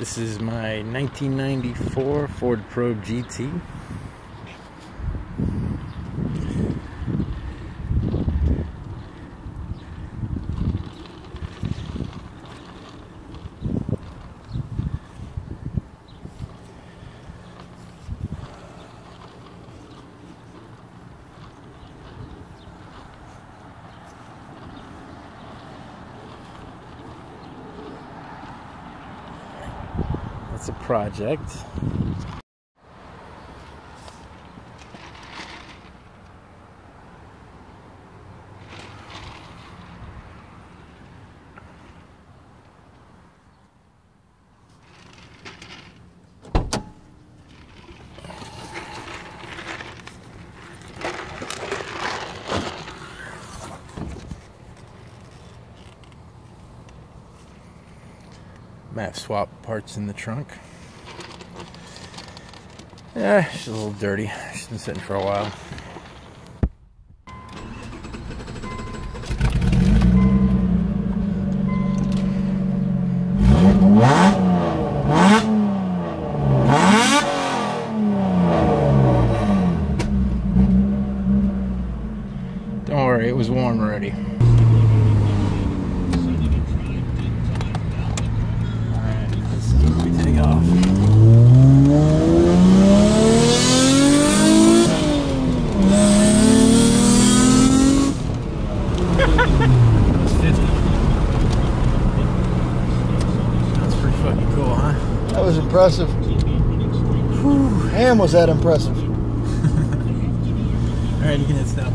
This is my 1994 Ford Probe GT. Project. Might swap parts in the trunk. Yeah, she's a little dirty. She's been sitting for a while. Don't worry, it was warm already. That was impressive. Whew, Ham was that impressive. Alright, you can hit stop.